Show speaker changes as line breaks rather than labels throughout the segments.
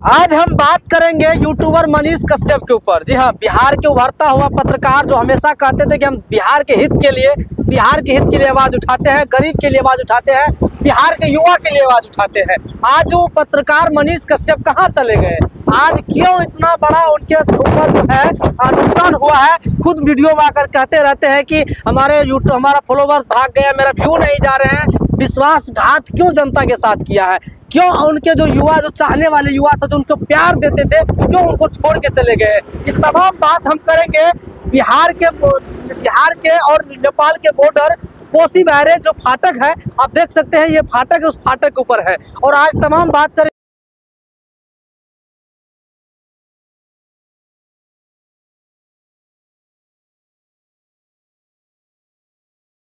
आज हम बात करेंगे यूट्यूबर मनीष कश्यप के ऊपर। जी हाँ बिहार के उभरता हुआ पत्रकार जो हमेशा कहते थे कि हम बिहार के हित के लिए, बिहार के हित के लिए आवाज़ उठाते हैं, गरीब के लिए आवाज़ उठाते हैं, बिहार के युवा के लिए आवाज़ उठाते हैं। आज वो पत्रकार मनीष कश्यप कहाँ चले गए? आज क्यों इतना बड़ा उनके ऊपर जो है, नुकसान हुआ है? खुद वीडियो में आकर कहते रहते हैं कि हमारे यूट्यूब हमारा फॉलोवर्स भाग गए मेरा व्यू नहीं जा रहे हैं। विश्वासघात क्यों जनता के साथ किया है? क्यों उनके जो युवा, जो चाहने वाले युवा था, जो उनको प्यार देते थे, क्यों उनको छोड़ के चले गए? ये तमाम बात हम करेंगे बिहार के बिहार के और नेपाल के बॉर्डर कोसी बैरेज जो फाटक है। आप देख सकते हैं, ये फाटक उस फाटक के ऊपर है। और आज तमाम बात करें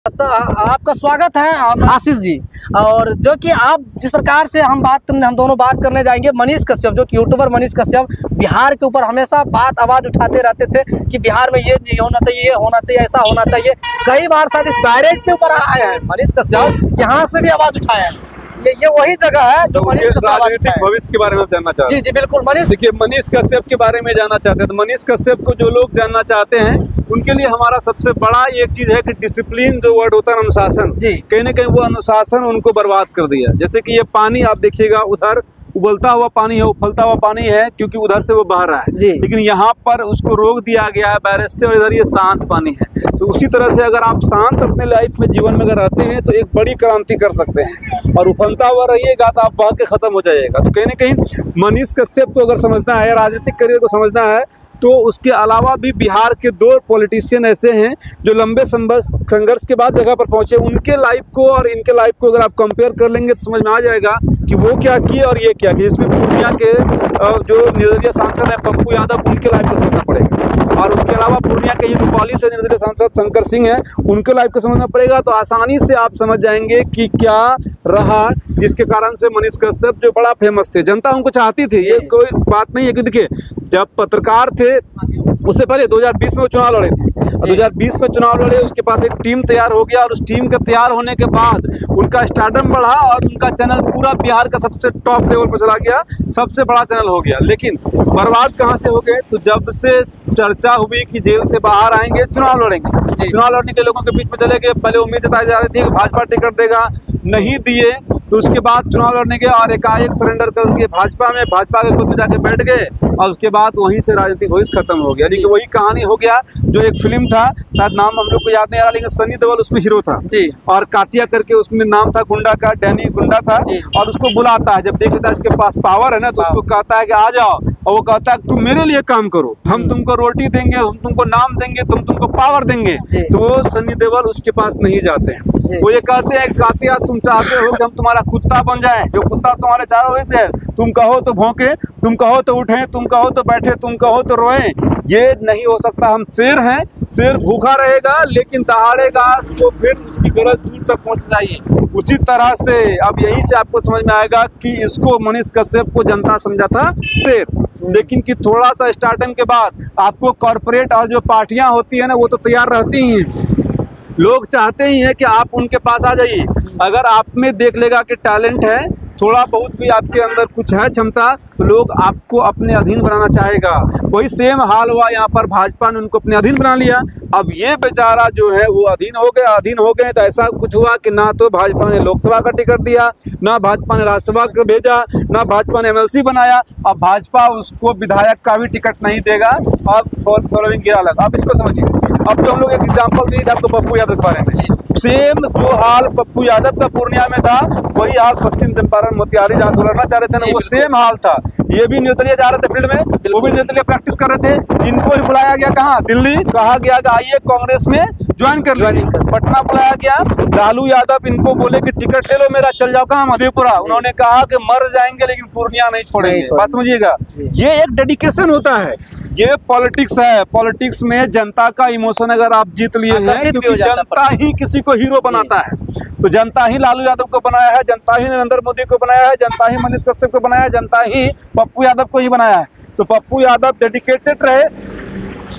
आपका स्वागत है हम आशीष जी। और जो कि आप जिस प्रकार से हम बात हम दोनों बात करने जाएँगे, मनीष कश्यप, जो कि यूट्यूबर मनीष कश्यप, बिहार के ऊपर हमेशा बात, आवाज़ उठाते रहते थे कि बिहार में ये ये होना चाहिए, ये होना चाहिए, ऐसा होना चाहिए। कई बार शायद इस बैरेज के ऊपर आए हैं, मनीष कश्यप, यहाँ से भी आवाज़ उठाए हैं। ये ये वही जगह है जो
तो
मनीष
राजनीतिक भविष्य के बारे में जानना चाहते हैं?
जी जी बिल्कुल मनीष
देखिए मनीष कश्यप के बारे में जानना चाहते हैं। तो मनीष कश्यप को जो लोग जानना चाहते हैं उनके लिए हमारा सबसे बड़ा एक चीज़ है कि डिसिप्लिन जो वर्ड होता है अनुशासन।
जी।
कहीं ना कहीं वो अनुशासन उनको बर्बाद कर दिया। जैसे कि ये पानी आप देखिएगा उधर उबलता हुआ पानी है उफलता हुआ पानी है क्योंकि उधर से वो बह रहा है। लेकिन यहाँ पर उसको रोक दिया गया है बैरस से और इधर ये शांत पानी है। तो उसी तरह से अगर आप शांत अपने लाइफ में जीवन में अगर रहते हैं तो एक बड़ी क्रांति कर सकते हैं। और उफलता हुआ रहिएगा तो आप बह के खत्म हो जाएगा तो कहीं ना कहीं मनीष कश्यप को अगर समझना है राजनीतिक करियर को समझना है तो उसके अलावा भी बिहार के दो पॉलिटिशियन ऐसे हैं जो लंबे संघर्ष संघर्ष के बाद जगह पर पहुँचे। उनके लाइफ को और इनके लाइफ को अगर आप कंपेयर कर लेंगे तो समझ में आ जाएगा कि वो क्या किए और ये क्या किए। इसमें पूर्णिया के जो निर्दलीय सांसद हैं पप्पू यादव, उनके लाइफ को समझना पड़ेगा। और उसके अलावा पूर्णिया के रूपाली से निर्दलीय सांसद शंकर सिंह हैं उनके लाइफ को समझना पड़ेगा। तो आसानी से आप समझ जाएँगे कि क्या रहा जिसके कारण से मनीष कश्यप जो बड़ा फ़ेमस थे। जनता उनको चाहती थी ये कोई बात नहीं है कि देखिए जब पत्रकार थे उससे पहले 2020 में वो चुनाव लड़े थे। और
जी।
2020 में चुनाव लड़े उसके पास एक टीम तैयार हो गया और उस टीम के तैयार होने के बाद उनका स्टार्टअप बढ़ा और उनका चैनल पूरा बिहार का सबसे टॉप लेवल पर चला गया सबसे बड़ा चैनल हो गया। लेकिन बर्बाद कहाँ से हो गए? तो जब से चर्चा हुई कि जेल से बाहर आएँगे चुनाव लड़ेंगे। चुनाव लड़ने के लोगों के बीच में चले गए। पहले उम्मीद जताई जा रही थी कि भाजपा टिकट देगा नहीं दिए तो उसके बाद चुनाव लड़ने के और एकाएक सरेंडर कर दिए। भाजपा में भाजपा के खुद में जाके बैठ गए और उसके बाद वहीं से राजनीतिक भविष्य खत्म हो गया। लेकिन वही कहानी हो गया जो एक फ़िल्म था शायद नाम हम लोग को याद नहीं आ रहा लेकिन सनी देवल उसमें हीरो था।
जी।
और कातिया करके उसमें नाम था गुंडा का डैनी गुंडा था। और उसको बुलाता है जब देख लेता है इसके पास पावर है ना तो उसको कहता है कि आ जाओ। और वो कहता है तुम मेरे लिए काम करो। हम
हम्म।
तुमको रोटी देंगे हम तुमको नाम देंगे तुम तुमको पावर देंगे। तो वो सनी देवल उसके पास नहीं जाते हैं। वो ये कहते हैं कि कातिया, तुम चाहते हो कि हम तुम्हारा कुत्ता बन जाए। जो कुत्ता तुम्हारे चारों हुए थे तुम कहो तो भौंके, तुम कहो तो उठे, तुम कहो तो बैठे, तुम कहो तो रोए। ये नहीं हो सकता, हम शेर हैं, शेर भूखा रहेगा, लेकिन दहाड़ेगा तो फिर उसकी गरज दूर तक पहुँच जाइए। उसी तरह से अब यहीं से आपको समझ में आएगा कि इसको मनीष कश्यप को जनता समझा था शेर। लेकिन कि थोड़ा सा स्टार्टिंग के बाद आपको कॉरपोरेट और जो पार्टियाँ होती है ना, वो तो तैयार रहती ही हैं। लोग चाहते ही हैं कि आप उनके पास आ जाइए। अगर आप में देख लेगा कि टैलेंट है थोड़ा बहुत भी आपके अंदर कुछ है क्षमता तो लोग आपको अपने अधीन बनाना चाहेगा। वही सेम हाल हुआ यहाँ पर, भाजपा ने उनको अपने अधीन बना लिया। अब ये बेचारा जो है, वो अधीन हो गया, अधीन हो गए तो ऐसा कुछ हुआ कि ना तो भाजपा ने लोकसभा का टिकट दिया, ना भाजपा ने राज्यसभा का भेजा, ना भाजपा ने एमएलसी बनाया। अब भाजपा उसको विधायक का भी टिकट नहीं देगा। अब फॉलोइंग गिरा लगा अब इसको समझिए। अब जो हम लोग एक एग्ज़ाम्पल दिए थे, आपको पप्पू यादव के बारे में। सेम जो हाल पप्पू यादव का पूर्णिया में था वही हाल पश्चिम चंपारण मोतिहारी जहाँ से लड़ना चाह रहे थे ना वो सेम हाल था। ये भी निर्दलीय जा रहे थे फ़ील्ड में वो भी। निर्दलीय प्रैक्टिस कर रहे थे। इनको भी बुलाया गया कहा? दिल्ली। कहा गया कि आइए कांग्रेस में ज्वाइन कर
कर।
पटना बुलाया गया। लालू यादव इनको बोले कि टिकट ले लो मेरा चल जाओ। कहाँ? मधेपुरा। उन्होंने कहा कि मर जाएँगे लेकिन पूर्णिया नहीं छोड़ेंगे। बात समझिएगा। ये एक डेडिकेशन होता है। ये पॉलिटिक्स है। पॉलिटिक्स में जनता का इमोशन अगर आप जीत लिए हैं क्योंकि जनता ही किसी को हीरो बनाता है। तो जनता ही लालू यादव को बनाया है जनता ही नरेंद्र मोदी को बनाया है जनता ही मनीष कश्यप को बनाया है जनता ही पप्पू यादव को ही बनाया है। तो पप्पू यादव डेडिकेटेड रहे।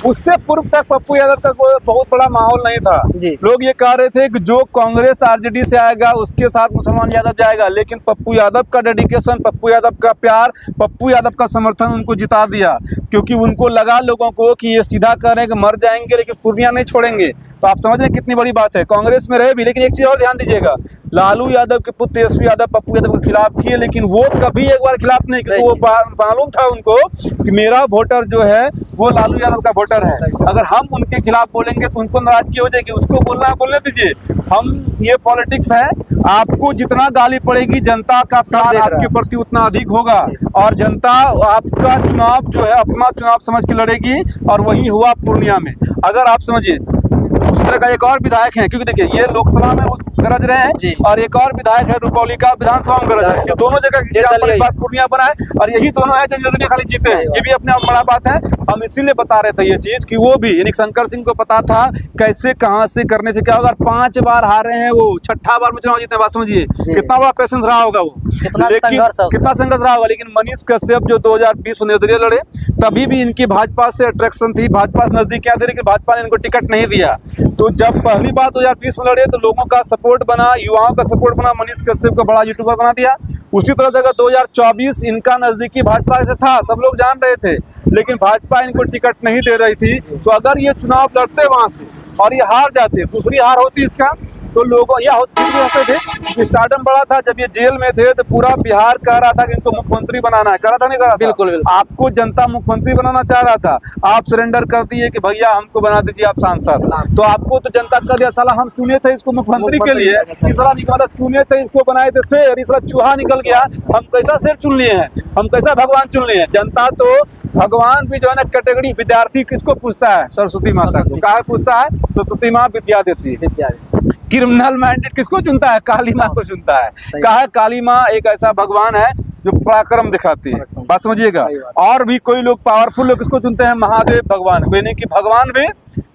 उससे पूर्व तक पप्पू यादव का कोई बहुत बड़ा माहौल नहीं था। लोग ये कह रहे थे कि जो कांग्रेस आरजेडी से आएगा उसके साथ मुसलमान यादव जाएगा लेकिन पप्पू यादव का डेडिकेशन पप्पू यादव का प्यार पप्पू यादव का समर्थन उनको जिता दिया क्योंकि उनको लगा लोगों को कि ये सीधा कह रहे हैं कि मर जाएँगे लेकिन पूर्णिया नहीं छोड़ेंगे। तो आप समझ रहे हैं कितनी बड़ी बात है। कांग्रेस में रहे भी लेकिन एक चीज़ और ध्यान दीजिएगा। लालू यादव के पुत्र तेजस्वी यादव पप्पू यादव के खिलाफ किए लेकिन वो कभी एक बार खिलाफ नहीं किए। वो मालूम था उनको कि मेरा वोटर जो है वो लालू यादव का वोटर है।
सही।
अगर हम उनके खिलाफ बोलेंगे तो उनको नाराज़गी हो जाएगी? उसको बोलना है, बोलने दीजिए। हम ये पॉलिटिक्स है। आपको जितना गाली पड़ेगी जनता का प्यार आपके प्रति उतना अधिक होगा। और जनता आपका चुनाव जो है अपना चुनाव समझ के लड़ेगी और वही हुआ पूर्णिया में। अगर आप समझिए उसी तरह का एक और विधायक है क्योंकि देखिए ये लोकसभा में गरज रहे हैं। और एक और विधायक है रुपौली का विधानसभा में गरज रहे दोनों जगह पूर्णिया बना है और यही दोनों है जो निर्दलीय खाली जीते हैं। ये भी अपने आप बड़ा बात है। हम इसीलिए बता रहे थे ये चीज़ कि वो भी यानी शंकर सिंह को पता था कैसे कहाँ से करने से क्या होगा। पाँच बार हारे हैं वो छठा बार में चुनाव जीते बात समझिए। कितना बड़ा पेशेंस रहा होगा वो। लेकिन-। कितना संघर्ष रहा होगा। लेकिन मनीष कश्यप जो 2020 में निर्दलीय लड़े तभी भी इनकी भाजपा से अट्रैक्शन थी। भाजपा से नजदीकियाँ थी लेकिन भाजपा ने इनको टिकट नहीं दिया। तो जब पहली बार 2020 में लड़े तो लोगों का सपोर्ट बना, युवाओं का सपोर्ट बना, मनीष कश्यप को बड़ा यूट्यूबर बना दिया। उसी तरह से अगर 2024 इनका नजदीकी भाजपा से था, सब लोग जान रहे थे, लेकिन भाजपा इनको टिकट नहीं दे रही थी। तो अगर ये चुनाव लड़ते वहाँ से और ये हार जाते, दूसरी हार होती इसका तो लोगों या होते थे कि स्टार्टम बड़ा था। जब ये जेल में थे तो पूरा बिहार कह रहा था कि इनको मुख्यमंत्री बनाना है। कह रहा था नहीं कह रहा था?
बिल्कुल, बिल्कुल।
आपको जनता मुख्यमंत्री बनाना चाह रहा था। आप सरेंडर कर दिए कि भैया हमको बना दीजिए आप सांसद। तो आपको तो जनता कह दिया साला हम चुने थे इसको मुख्यमंत्री के लिए।
बनाना चाहिए।
इस चुने थे इसको बनाए थे शेर। इस चूहा निकल गया। हम कैसा शेर चुन लिए हैं? हम कैसा भगवान चुन लिए हैं? जनता तो भगवान भी जो है ना कैटेगरी विद्यार्थी किसको पूछता है? सरस्वती माता को। कहा पूछता है? सरस्वती माँ विद्या देती है। क्रिमिनल माइंडेड किसको चुनता है? काली माँ को चुनता है। कहा काली माँ एक ऐसा भगवान है जो पराक्रम दिखाती है। बात समझिएगा। और भी कोई लोग पावरफुल लोग किसको चुनते हैं? महादेव भगवान। को यानी कि भगवान भी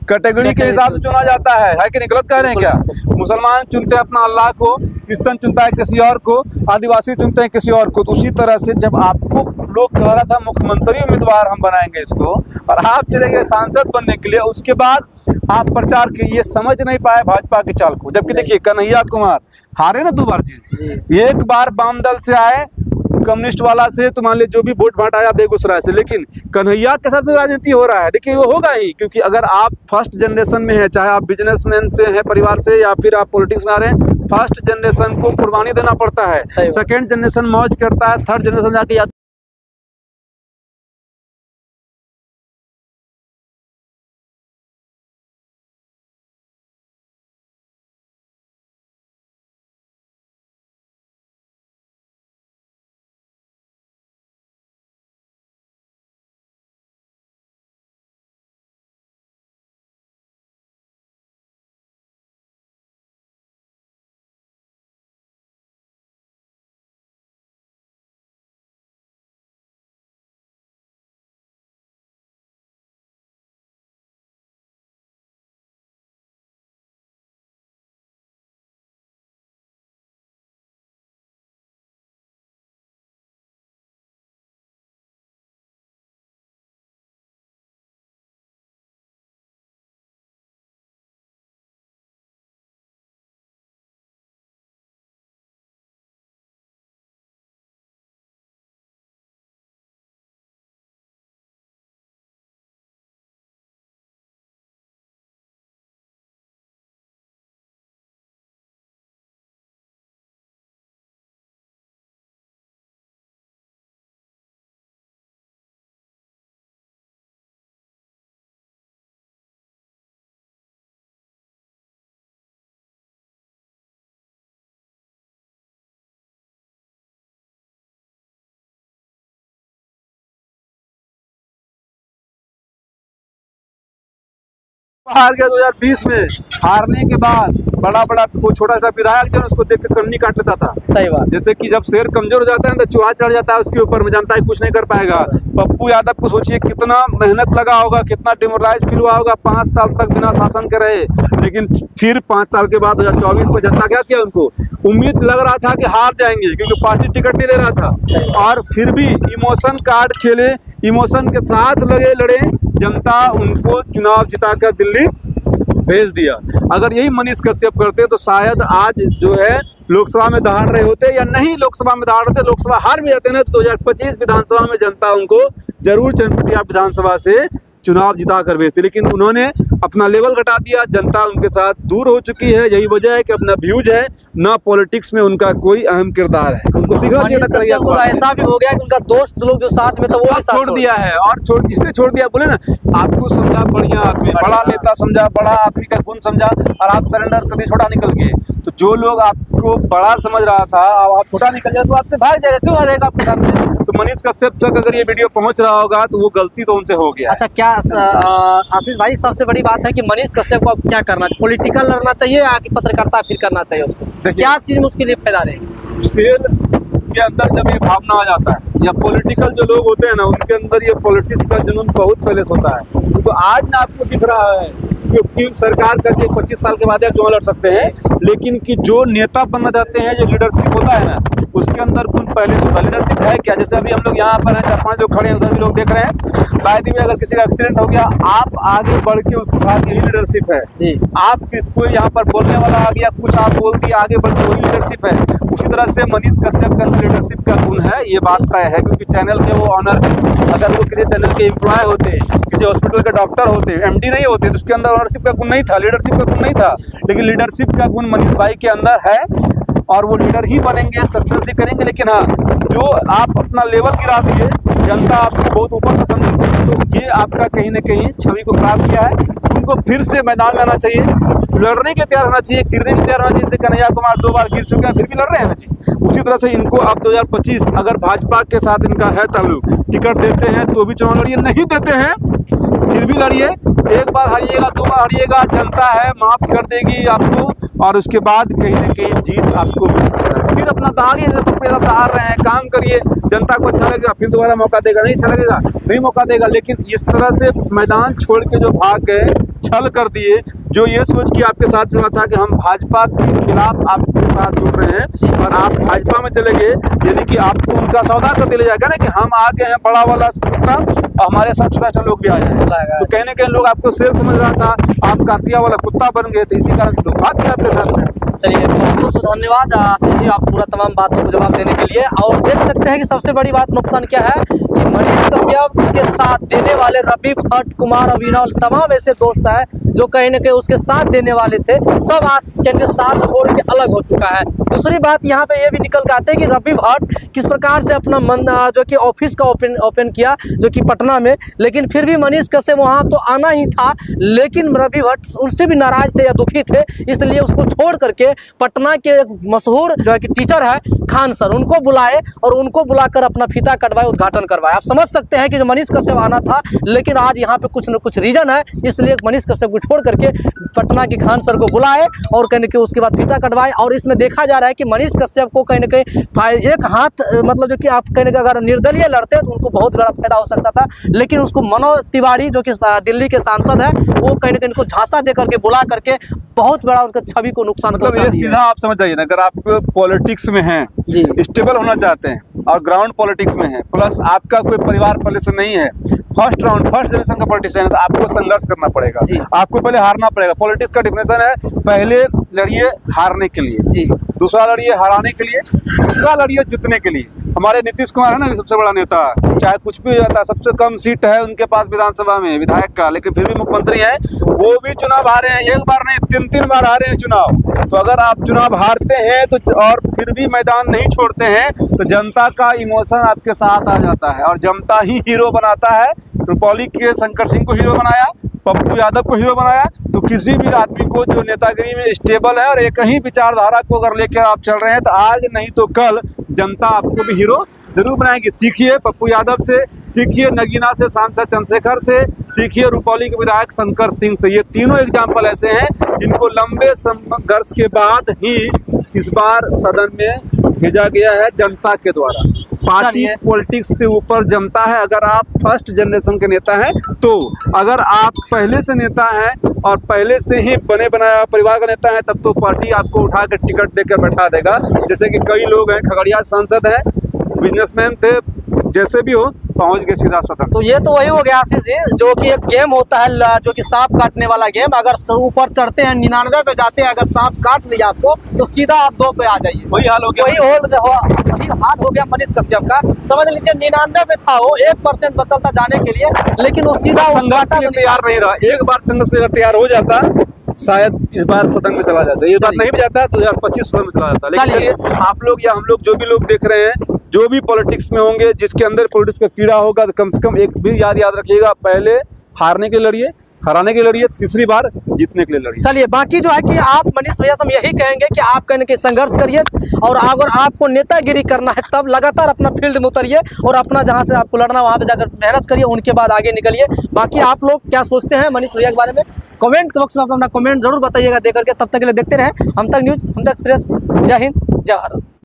कैटेगरी के हिसाब से चुना जाता है। है कि नहीं? गलत कह रहे हैं क्या? मुसलमान चुनते हैं अपना अल्लाह को क्रिश्चन चुनता है किसी और को आदिवासी चुनते हैं किसी और को। तो उसी तरह से जब आपको लोग कह रहा था मुख्यमंत्री उम्मीदवार हम बनाएँगे इसको और आप चले गए सांसद बनने के लिए उसके बाद आप प्रचार के ये समझ नहीं पाए भाजपा के चाल को जबकि देखिए कन्हैया कुमार हारे ना दो बार जीत।
जी।
एक बार वाम दल से आए कम्युनिस्ट वाला से तो मान लीजिए जो भी वोट बांटा बेगूसराय से। लेकिन कन्हैया के साथ में राजनीति हो रहा है। देखिए वो होगा ही क्योंकि अगर आप फ़र्स्ट जनरेशन में हैं चाहे आप बिजनेसमैन से हैं परिवार से या फिर आप पॉलिटिक्स में आ रहे हैं फ़र्स्ट जनरेशन को कुर्बानी देना पड़ता है। सेकेंड जनरेशन मौज करता है थर्ड जनरेशन जाके हार गया 2020 में। हारने के बाद बड़ा बड़ा कोई छोटा सा विधायक जो उसको देख के कन्नी काट लेता था।
सही बात।
जैसे कि जब शेर कमज़ोर हो जाता है तो चूहा चढ़ जाता है उसके ऊपर में जानता है कुछ नहीं कर पाएगा। पप्पू यादव को सोचिए कितना मेहनत लगा होगा कितना डिमोरलाइज फील हुआ होगा पाँच साल तक बिना शासन के रहे। लेकिन फिर पाँच साल के बाद दो हज़ार चौबीस में जनता क्या किया उनको? उम्मीद लग रहा था कि हार जाएँगे क्योंकि पार्टी टिकट नहीं दे रहा था। और फिर भी इमोशन कार्ड खेले इमोशन के साथ लगे, लड़े, जनता उनको चुनाव जिताकर दिल्ली भेज दिया। अगर यही मनीष कश्यप करते तो शायद आज जो है, लोकसभा में दहाड़ रहे होते, या नहीं लोकसभा में दहाड़ रहे लोकसभा हार भी जाते ना तो 2025 विधानसभा में जनता उनको ज़रूर चनपटिया विधानसभा से चुनाव जिता कर भेजती। लेकिन उन्होंने अपना लेवल घटा दिया, जनता उनके साथ दूर हो चुकी है, यही वजह है कि अपना व्यूज़ है ना पॉलिटिक्स में उनका कोई अहम किरदार है। उनको सिखा
मनीष
दिया ना करिए
कश्यप को। ऐसा भी हो गया कि उनका दोस्त लोग जो साथ में था वो भी साथ
छोड़ दिया है। और छोड़ इसने छोड़ दिया। बोले ना आपको समझा बढ़िया आदमी बड़ा नेता समझा बड़ा आदमी का गुण समझा और आप सरेंडर करके छोटा निकल गए। तो जो लोग आपको बड़ा समझ रहा था आप छोटा निकल जाए तो आपसे भाग जाएगा। क्यों आ रहेगा आपके साथ में? तो मनीष कश्यप तक अगर ये वीडियो पहुँच रहा होगा तो वो गलती तो उनसे हो गया।
अच्छा क्या आशीष भाई सबसे बड़ी बात है कि मनीष कश्यप को अब क्या करना चाहिए? पॉलिटिकल लड़ना चाहिए या कि पत्रकारिता फिर करना चाहिए उसको? क्या में उसके लिए फैला रहे?
शेर के अंदर जब ये भावना आ जाता है, या पॉलिटिकल जो लोग होते हैं ना, उनके अंदर ये पॉलिटिक्स का जुनून बहुत पहले होता है। तो आज ना आपको दिख रहा है क्योंकि सरकार का जो पच्चीस साल के बाद जो लड़ सकते हैं, लेकिन कि जो नेता बनना चाहते हैं, जो लीडरशिप होता है ना उसके अंदर गुण पहले से होता है। लीडरशिप है क्या? जैसे अभी हम लोग यहाँ पर हैं चार पाँच लोग खड़े हैं उधर भी लोग देख रहे हैं। शायद भी अगर किसी का एक्सीडेंट हो गया आप आगे बढ़ के उसको यही लीडरशिप है
जी।
आप किसको यहाँ पर बोलने वाला आ गया कुछ आप बोल दिए आगे बढ़ के वही लीडरशिप है। उसी तरह से मनीष कश्यप का लीडरशिप का गुण है ये बात तय है क्योंकि चैनल के वो ऑनर अगर वो किसी चैनल के एम्प्लॉय होते किसी हॉस्पिटल के डॉक्टर होते एमडी नहीं होते तो उसके अंदर ऑनरशिप का गुण नहीं था लीडरशिप का गुण नहीं था। लेकिन लीडरशिप का गुण मनीष भाई के अंदर है और वो लीडर ही बनेंगे सक्सेस भी करेंगे। लेकिन हाँ जो आप अपना लेवल गिरा दिए, जनता आपको बहुत ऊपर पसंद समझती है तो ये आपका कहीं ना कहीं छवि को खराब किया है। उनको फिर से मैदान में आना चाहिए। लड़ने के तैयार होना चाहिए, गिरने के तैयार होना चाहिए। जैसे कन्हैया कुमार दो बार गिर चुके हैं, फिर भी लड़ रहे हैं ना जी? उसी तरह से इनको अब 2025 अगर भाजपा के साथ इनका है ताल्लुक, टिकट देते हैं तो भी चुनाव लड़िए, नहीं देते हैं, फिर भी लड़िए। एक बार हारिएगा, दो बार हारिएगा, जनता है, माफ़ कर देगी आपको। और उसके बाद कहीं ना कहीं जीत आपको मिल सकता है। फिर अपना दहाड़िए जब सब दहाड़ रहे हैं, काम करिए। जनता को अच्छा लगेगा, फिर दोबारा मौका देगा, नहीं अच्छा लगेगा, नहीं मौका देगा। लेकिन इस तरह से मैदान छोड़ के जो भाग गए, छल कर दिए जो ये सोच के आपके साथ जुड़ा था कि हम भाजपा के खिलाफ आपके साथ जुड़ रहे हैं और आप भाजपा में चले गए यानी कि आपको उनका सौदा कर दिया जाएगा ना कि हम आ गए हैं बड़ा वाला कुत्ता और हमारे साथ छोटा छोटा लोग भी आ जाए। तो कहने के लोग आपको शेर समझ रहा था आप कातिया वाला कुत्ता बन गए तो इसी कारण से लोग भाग गए आपके साथ में।
चलिए बहुत बहुत धन्यवाद आशीष जी आप पूरा तमाम बातों को जवाब देने के लिए। और देख सकते हैं कि सबसे बड़ी बात नुकसान क्या है कि मनीष कश्यप के साथ देने वाले रवि भट्ट कुमार अभिनव तमाम ऐसे दोस्त हैं जो कहीं ना कहीं उसके साथ देने वाले थे, सब आज के साथ छोड़ के अलग हो चुका है। दूसरी बात यहाँ पे ये भी निकल के आते हैं कि रवि भट्ट किस प्रकार से अपना मन जो कि ऑफ़िस का ओपन ओपन किया, जो कि पटना में, लेकिन फिर भी मनीष कश्यप वहाँ तो आना ही था, लेकिन रवि भट्ट उनसे भी नाराज़ थे या दुखी थे, इसलिए उसको छोड़ करके पटना के एक मशहूर जो है कि टीचर है, खान सर, उनको बुलाए और उनको बुलाकर अपना फीता कटवाए, उद्घाटन करवाए। आप समझ सकते हैं कि जो मनीष कश्यप आना था, लेकिन आज यहाँ पे कुछ न कुछ रीजन है, इसलिए मनीष कश्यप को छोड़ करके पटना के खान सर को बुलाए और कहीं ना कहीं उसके बाद फीता कटवाए। और इसमें देखा जा रहा है कि मनीष कश्यप को कहीं ना कहीं एक हाथ मतलब जो कि आप कहीं ना अगर निर्दलीय लड़ते तो उनको बहुत बड़ा फ़ायदा हो सकता था। लेकिन उसको मनोज तिवारी, जो कि दिल्ली के सांसद है, वो कहीं ना कहीं उनको झांसा दे करके बुला करके बहुत बड़ा उसका छवि को नुकसान
मतलब ये सीधा आप समझ जाइए ना अगर आप पॉलिटिक्स में हैं स्टेबल होना चाहते हैं और ग्राउंड पॉलिटिक्स में है प्लस आपका कोई परिवार पहले से नहीं है फ़र्स्ट राउंड फ़र्स्ट जनरेशन का पॉलिटिशियन है तो आपको संघर्ष करना पड़ेगा। आपको पहले हारना पड़ेगा। पॉलिटिक्स का डिफिनेशन है पहले लड़िए हारने के लिए दूसरा लड़िए हराने के लिए तीसरा लड़िए जीतने के लिए। हमारे नीतीश कुमार है ना सबसे बड़ा नेता चाहे कुछ भी हो जाता है सबसे कम सीट है उनके पास विधानसभा में विधायक का लेकिन फिर भी मुख्यमंत्री है वो भी चुनाव हारे हैं एक बार नहीं तीन तीन बार हारे हैं चुनाव। तो अगर आप चुनाव हारते हैं तो और फिर भी मैदान नहीं छोड़ते हैं तो जनता का इमोशन आपके साथ आ जाता है। और जनता ही हीरो बनाता है। रुपौली के शंकर सिंह को हीरो बनाया, पप्पू यादव को हीरो बनाया तो किसी भी आदमी को जो नेतागिरी में स्टेबल है और एक ही विचारधारा को अगर लेकर आप चल रहे हैं तो आज नहीं तो कल जनता आपको भी हीरो ज़रूर बनाएगी। सीखिए पप्पू यादव से सीखिए नगीना से सांसद चंद्रशेखर से सीखिए रुपौली के विधायक शंकर सिंह से। ये तीनों एग्ज़ाम्पल ऐसे हैं जिनको लंबे संघर्ष के बाद ही इस बार सदन में भेजा गया है जनता के द्वारा। पार्टी पॉलिटिक्स से ऊपर जमता है। अगर आप फ़र्स्ट जनरेशन के नेता हैं तो अगर आप पहले से नेता हैं और पहले से ही बने बनाया परिवार का नेता है तब तो पार्टी आपको उठा कर टिकट देकर बैठा देगा। जैसे कि कई लोग हैं खगड़िया सांसद हैं बिजनेसमैन थे जैसे भी हो पहुँच गए सीधा सदन।
तो ये तो वही हो गया आशीष जी जो कि एक गेम होता है जो कि सांप काटने वाला गेम अगर ऊपर चढ़ते हैं निन्यानवे पे जाते हैं अगर सांप काट लिया आपको तो सीधा आप दो पे आ जाइए।
वही हाल हो गया।
वही हो हो- हाल हो गया मनीष कश्यप का। समझ लीजिए निन्यानवे पे था वो एक परसेंट बचल था जाने के लिए लेकिन वो सीधा
तैयार नहीं रहा। एक बार संघर्ष तैयार हो जाता शायद इस बार सदन में चला जाता। ये बात। नहीं भी जाता है दो हज़ार पच्चीस सदन में चला जाता।
है
लेकिन आप लोग या हम लोग जो भी लोग देख रहे हैं जो भी पॉलिटिक्स में होंगे, जिसके अंदर पॉलिटिक्स का कीड़ा होगा तो कम से कम एक भी याद याद रखिएगा, पहले हारने के लड़िए, हराने के लड़िए, तीसरी बार जीतने के लिए लड़िए।
चलिए, बाकी जो है कि आप मनीष भैया से हम यही कहेंगे कि आप कहने के संघर्ष करिए और अगर आपको नेतागिरी करना है, तब लगातार अपना फ़ील्ड में उतरिए और अपना जहाँ से आपको लड़ना वहाँ पे जाकर मेहनत करिए, उनके बाद आगे निकलिए। बाकी आप लोग क्या सोचते हैं मनीष भैया के बारे में? कमेंट बॉक्स में आप अपना कमेंट ज़रूर बताइएगा देकर के तब तक के लिए देखते रहें। हम तक न्यूज़, हम तक एक्सप्रेस। जय हिंद, जय भारत।